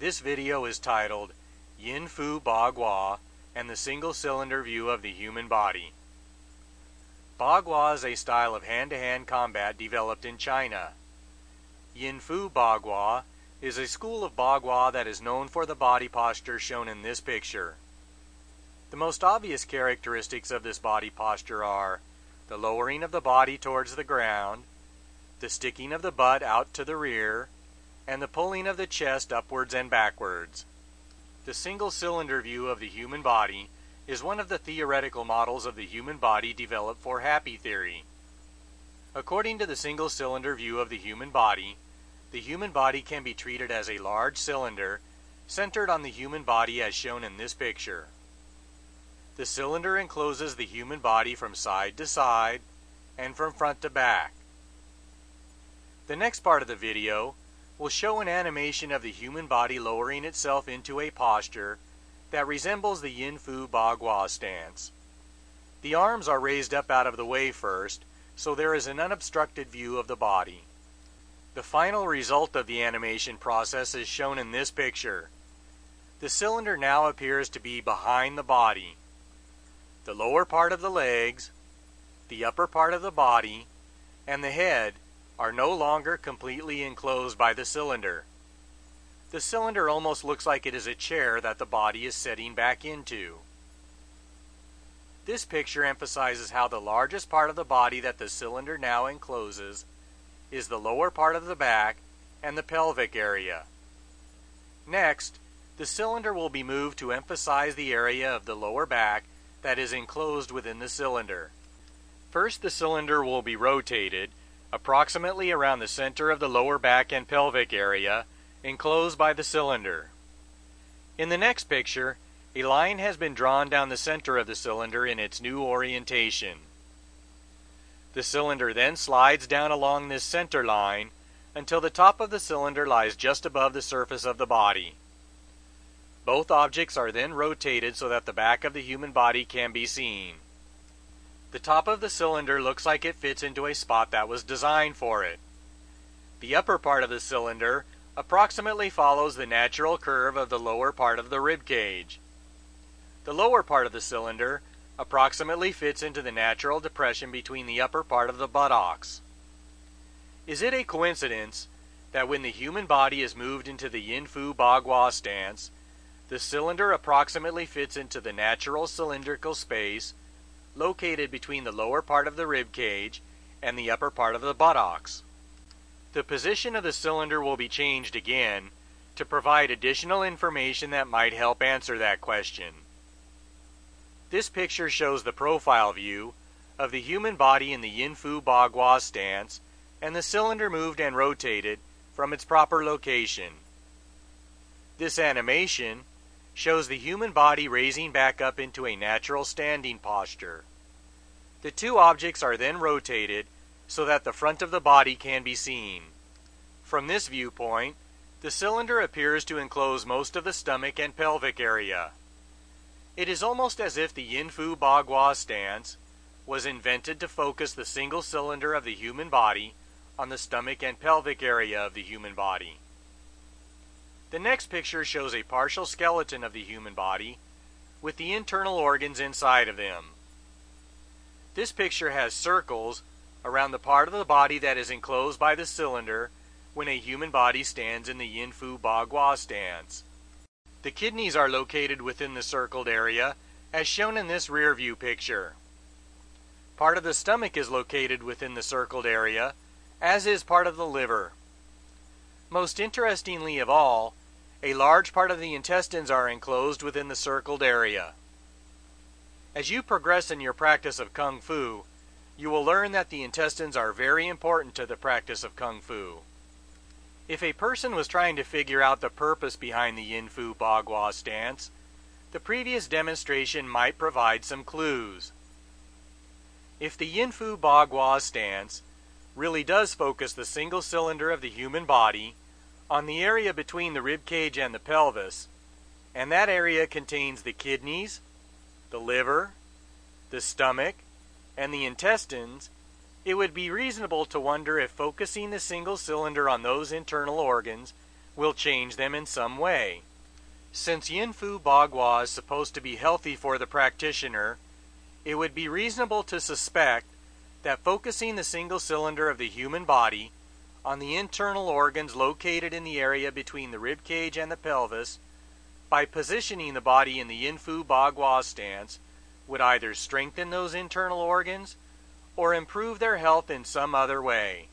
This video is titled Yin Fu Bagua and the Single Cylinder View of the Human Body. Bagua is a style of hand to hand combat developed in China. Yin Fu Bagua is a school of Bagua that is known for the body posture shown in this picture. The most obvious characteristics of this body posture are the lowering of the body towards the ground, the sticking of the butt out to the rear, and the pulling of the chest upwards and backwards. The single cylinder view of the human body is one of the theoretical models of the human body developed for Happeh theory. According to the single cylinder view of the human body, the human body can be treated as a large cylinder centered on the human body as shown in this picture. The cylinder encloses the human body from side to side and from front to back. The next part of the video will show an animation of the human body lowering itself into a posture that resembles the Yin Fu Bagua stance. The arms are raised up out of the way first, so there is an unobstructed view of the body. The final result of the animation process is shown in this picture. The cylinder now appears to be behind the body. The lower part of the legs, the upper part of the body, and the head are no longer completely enclosed by the cylinder. The cylinder almost looks like it is a chair that the body is setting back into. This picture emphasizes how the largest part of the body that the cylinder now encloses is the lower part of the back and the pelvic area. Next, the cylinder will be moved to emphasize the area of the lower back that is enclosed within the cylinder. First, the cylinder will be rotated approximately around the center of the lower back and pelvic area, enclosed by the cylinder. In the next picture, a line has been drawn down the center of the cylinder in its new orientation. The cylinder then slides down along this center line until the top of the cylinder lies just above the surface of the body. Both objects are then rotated so that the back of the human body can be seen. The top of the cylinder looks like it fits into a spot that was designed for it. The upper part of the cylinder approximately follows the natural curve of the lower part of the rib cage. The lower part of the cylinder approximately fits into the natural depression between the upper part of the buttocks. Is it a coincidence that when the human body is moved into the Yin Fu Bagua stance, the cylinder approximately fits into the natural cylindrical space located between the lower part of the rib cage and the upper part of the buttocks. The position of the cylinder will be changed again to provide additional information that might help answer that question. This picture shows the profile view of the human body in the Yin Fu Bagua stance and the cylinder moved and rotated from its proper location. This animation shows the human body raising back up into a natural standing posture. The two objects are then rotated so that the front of the body can be seen. From this viewpoint, the cylinder appears to enclose most of the stomach and pelvic area. It is almost as if the Yin Fu Bagua stance was invented to focus the single cylinder of the human body on the stomach and pelvic area of the human body. The next picture shows a partial skeleton of the human body with the internal organs inside of them. This picture has circles around the part of the body that is enclosed by the cylinder when a human body stands in the Yin Fu Bagua stance. The kidneys are located within the circled area, as shown in this rear view picture. Part of the stomach is located within the circled area, as is part of the liver. Most interestingly of all, a large part of the intestines are enclosed within the circled area. As you progress in your practice of Kung Fu, you will learn that the intestines are very important to the practice of Kung Fu. If a person was trying to figure out the purpose behind the Yin Fu Bagua stance, the previous demonstration might provide some clues. If the Yin Fu Bagua stance really does focus the single cylinder of the human body on the area between the rib cage and the pelvis, and that area contains the kidneys, the liver, the stomach, and the intestines, it would be reasonable to wonder if focusing the single cylinder on those internal organs will change them in some way. Since Yin Fu Bagua is supposed to be healthy for the practitioner, it would be reasonable to suspect that focusing the single cylinder of the human body on the internal organs located in the area between the rib cage and the pelvis by positioning the body in the Yin Fu Bagua stance would either strengthen those internal organs or improve their health in some other way.